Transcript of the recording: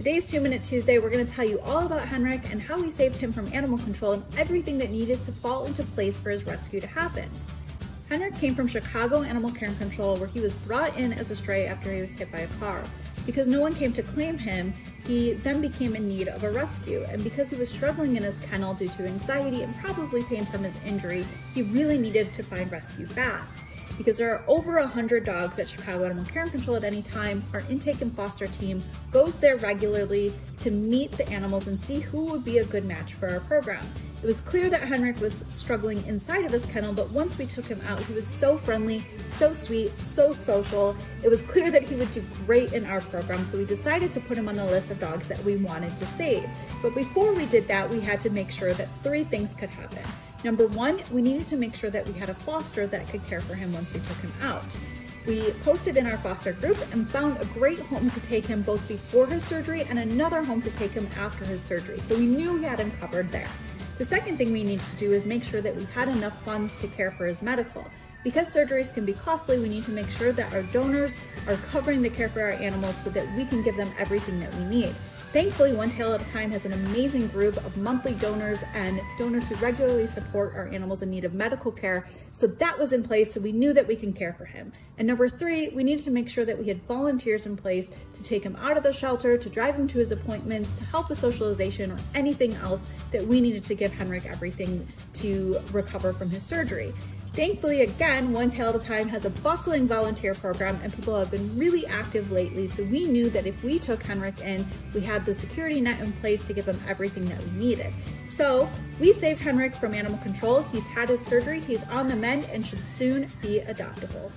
Today's Two Minute Tuesday, we're going to tell you all about Henric and how we saved him from animal control and everything that needed to fall into place for his rescue to happen. Henric came from Chicago Animal Care and Control, where he was brought in as a stray after he was hit by a car. Because no one came to claim him, he then became in need of a rescue. And because he was struggling in his kennel due to anxiety and probably pain from his injury, he really needed to find rescue fast because there are over 100 dogs at Chicago Animal Care and Control at any time. Our intake and foster team goes there regularly to meet the animals and see who would be a good match for our program. It was clear that Henric was struggling inside of his kennel, but once we took him out, he was so friendly, so sweet, so social. It was clear that he would do great in our program, so we decided to put him on the list of dogs that we wanted to save. But before we did that, we had to make sure that three things could happen. Number one, we needed to make sure that we had a foster that could care for him once we took him out. We posted in our foster group and found a great home to take him both before his surgery and another home to take him after his surgery. So we knew we had him covered there. The second thing we needed to do is make sure that we had enough funds to care for his medical. Because surgeries can be costly, we need to make sure that our donors are covering the care for our animals so that we can give them everything that we need. Thankfully, One Tail at a Time has an amazing group of monthly donors and donors who regularly support our animals in need of medical care. So that was in place, so we knew that we can care for him. And number three, we needed to make sure that we had volunteers in place to take him out of the shelter, to drive him to his appointments, to help with socialization or anything else that we needed to give Henric everything to recover from his surgery. Thankfully, again, One Tail at a Time has a bustling volunteer program and people have been really active lately. So we knew that if we took Henric in, we had the security net in place to give him everything that we needed. So we saved Henric from animal control. He's had his surgery, he's on the mend and should soon be adoptable.